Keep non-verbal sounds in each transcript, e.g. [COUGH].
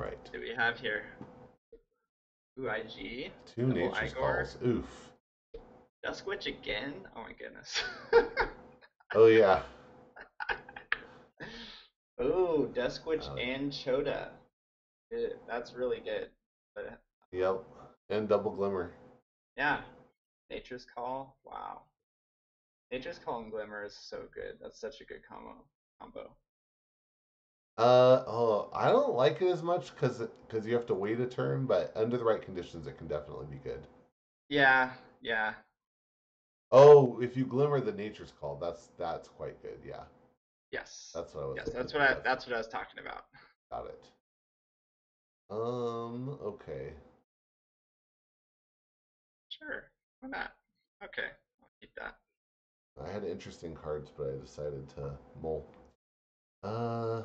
right. What do we have here? Ooh, IG. Two nature's calls. Oof. Dusk Witch again? Oh my goodness. [LAUGHS] Oh yeah. [LAUGHS] Ooh, Dusk Witch Oh. and Choda. Good. That's really good. But Yep. And double glimmer. yeah, Nature's Call. Wow. Nature's Call and Glimmer is so good. That's such a good combo. Combo. Uh oh, I don't like it as much because because you have to wait a turn, but under the right conditions, it can definitely be good. Yeah, yeah. Oh, if you glimmer the nature's call, that's that's quite good. Yeah, Yes. that's what I was. yes, that's what I that's what I was talking about. Got it. Um. Okay. Sure. Why not? Okay. I'll keep that. I had interesting cards, but I decided to mull. Uh.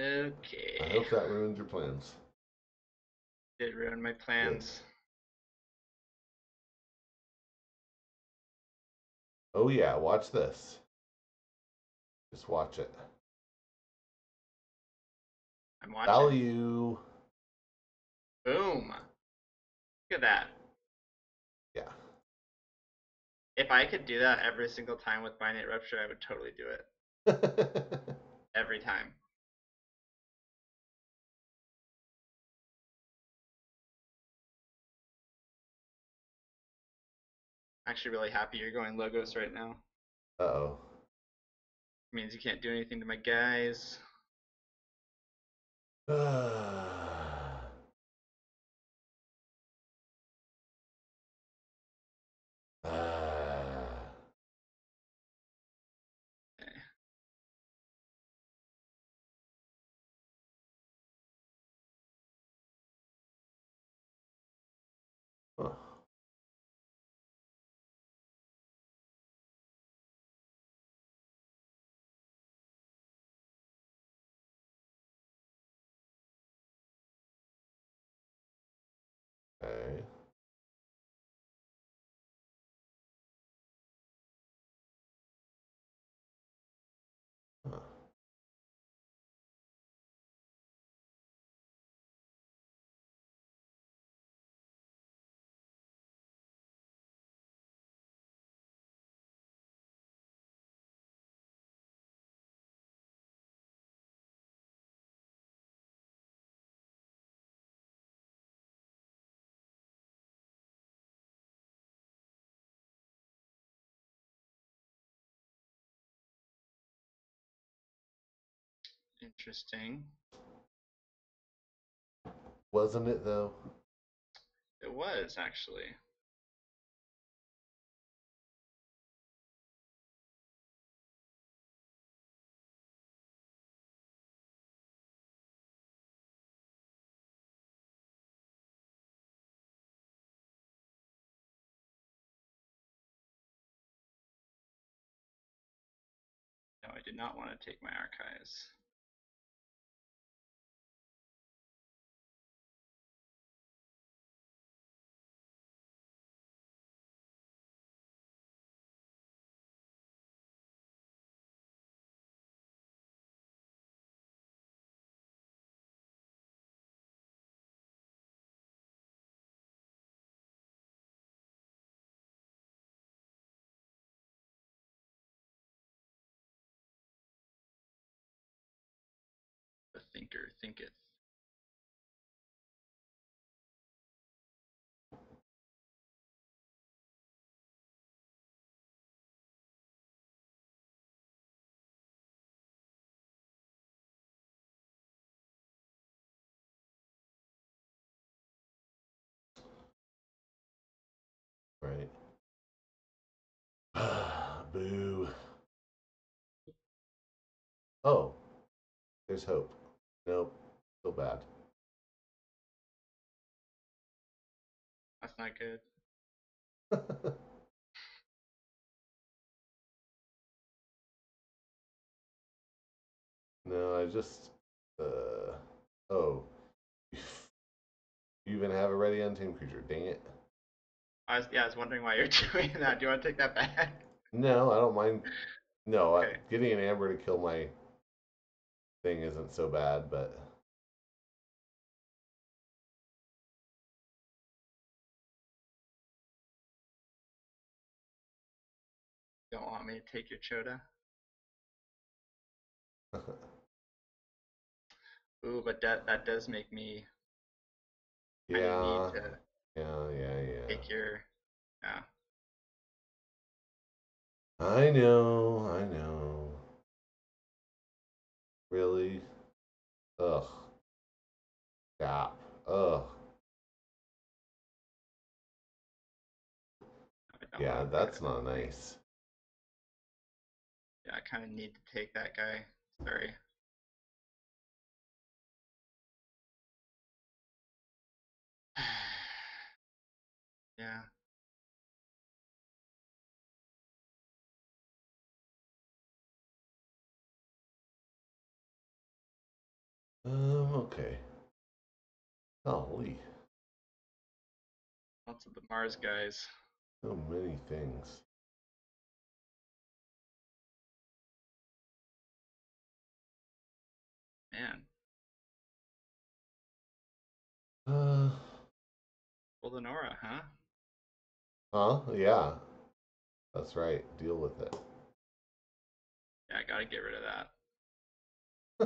Okay. I hope that ruins your plans. Did ruin my plans. Oh yeah, watch this. Just watch it. I'm watching. Value. Boom. Look at that. Yeah. If I could do that every single time with Binate Rupture, I would totally do it. [LAUGHS] Every time. Actually, really happy you're going logos right now. uh oh. Means you can't do anything to my guys. [SIGHS] [SIGHS] Okay. Interesting. Wasn't it though? It was actually. No, I did not want to take my archives. Thinker thinketh. Right. [SIGHS] Boo. Oh. There's hope. Nope. Still bad. That's not good. [LAUGHS] no, I just uh oh. You even have a ready untamed creature. Dang it. I was yeah, I was wondering why you're [LAUGHS] doing that. Do you want to take that back? No, I don't mind. No, I, getting an amber to kill my thing isn't so bad, but Don't want me to take your Chota. [LAUGHS] Ooh, but that that does make me yeah, need to yeah, yeah, yeah. take your yeah. I know, I know. Really? Ugh. Stop. Ugh. Yeah, that's not nice. Yeah, I kind of need to take that guy. Sorry. [SIGHS] yeah. Um, okay. Holy, Lots of the Mars guys. so many things. Man. Uh, Golden Aura, huh? huh? Yeah. That's right. Deal with it. Yeah, I gotta get rid of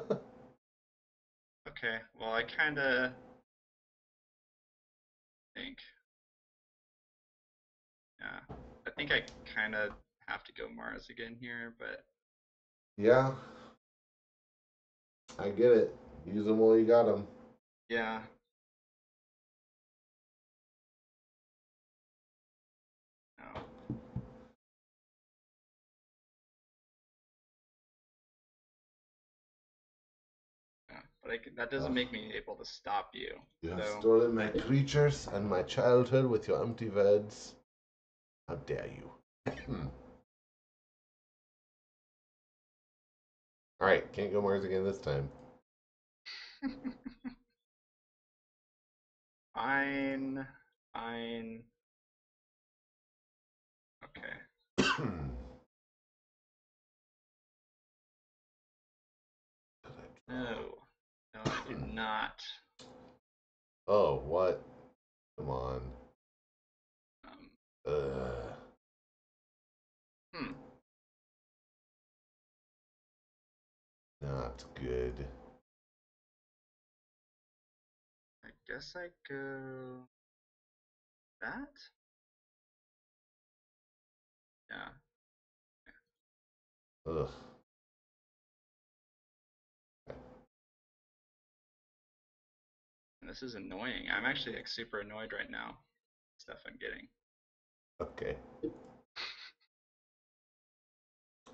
that. [LAUGHS] Okay, well I kinda think. Yeah. I think I kinda have to go Mars again here, but Yeah. I get it. Use them while you got them. yeah. But I c that doesn't make me able to stop you. You have So stolen my creatures and my childhood with your empty words. How dare you? Hmm. All right, can't go Mars again this time. [LAUGHS] fine, fine. Okay. [COUGHS] No. Do not. oh, what? Come on. Um, Ugh. hmm. Not good. I guess I go that? Yeah. Ugh. This is annoying. I'm actually like super annoyed right now. Stuff I'm getting. Okay.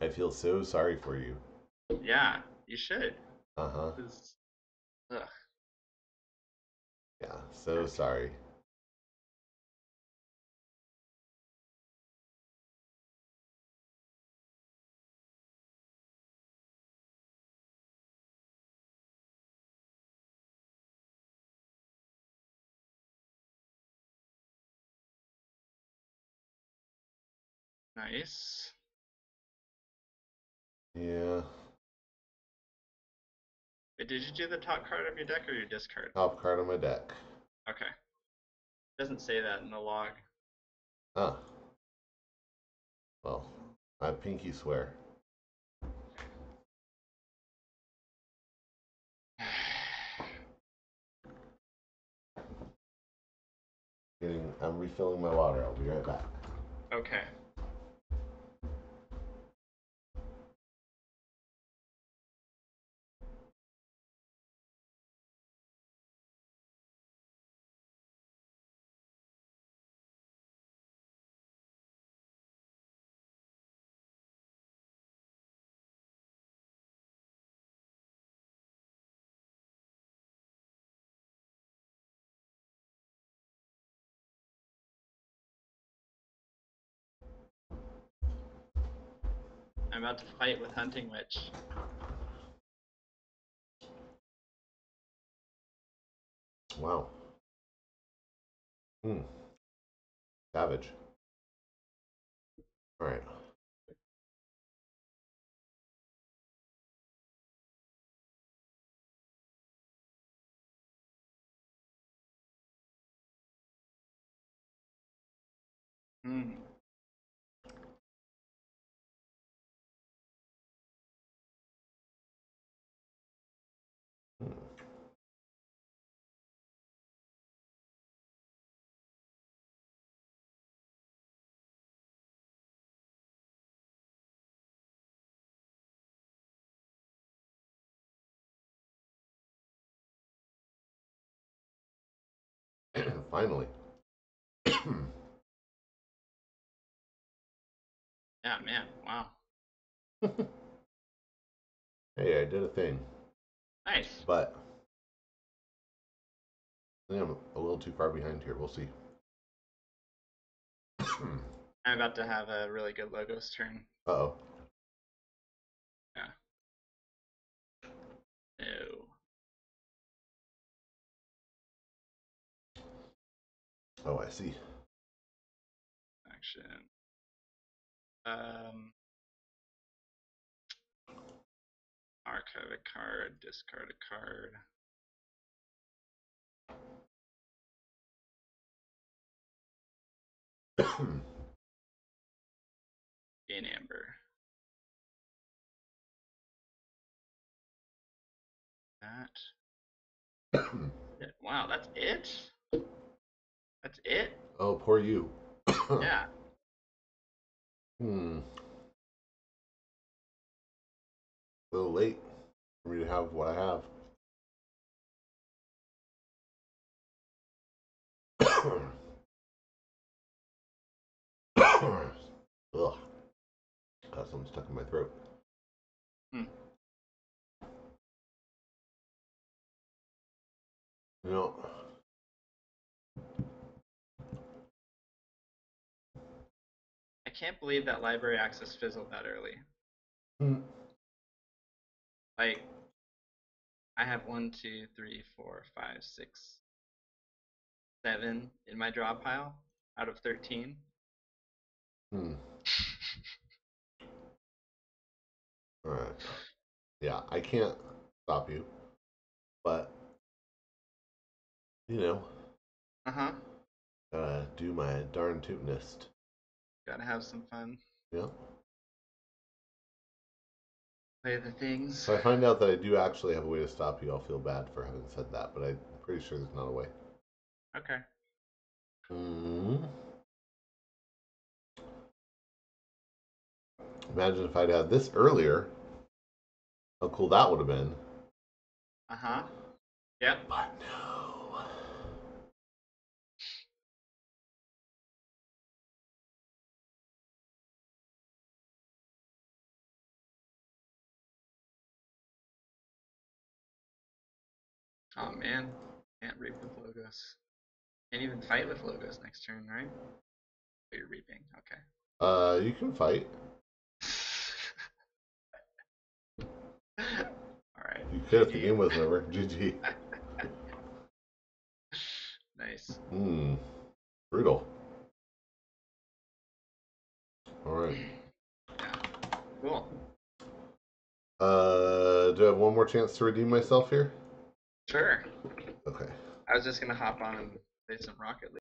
I feel so sorry for you. Yeah, you should. Uh huh. ugh. Yeah, so sorry. Nice. Yeah. Wait, did you do the top card of your deck or your discard? Top card on my deck. Okay. Doesn't say that in the log. Ah. Well, I pinky swear. [SIGHS] Getting, I'm refilling my water. I'll be right back. okay. I'm about to fight with Hunting Witch. Wow. Hmm. Savage. All right. Hmm. [COUGHS] Finally. Yeah, [COUGHS] man. Wow. [LAUGHS] hey, I did a thing, Nice. but I think I'm a little too far behind here. We'll see. uh [COUGHS] I'm about to have a really good logos turn. oh. Oh, I see. Action. Um. Archive a card, discard a card. [COUGHS] In amber. [COUGHS] That. Wow, that's it? That's it? oh, poor you. [COUGHS] Yeah. Hmm. A little late for me to have what I have. [COUGHS] [COUGHS] Ugh. Got something stuck in my throat. Can't believe that library access fizzled that early. hmm, Like, I have one, two, three, four, five, six, seven in my draw pile out of 13. hmm. [LAUGHS] All right. Yeah, I can't stop you, but you know, Uh huh. gotta do my darn tootinest. Gotta have some fun. Yeah. Play the things. So I find out that I do actually have a way to stop you. I'll feel bad for having said that, but I'm pretty sure there's not a way. Okay. hmm Imagine if I'd had this earlier. How cool that would have been. Uh huh. Yep. But no. Oh man. Can't reap with logos. Can't even fight with logos next turn, right? Oh, you're reaping. Okay. Uh, you can fight. [LAUGHS] Alright. You could if the game wasn't over. [LAUGHS] GG. Nice. Hmm. Brutal. All right. Cool. Uh, do I have one more chance to redeem myself here? Sure. Okay. I was just gonna hop on and play some Rocket League.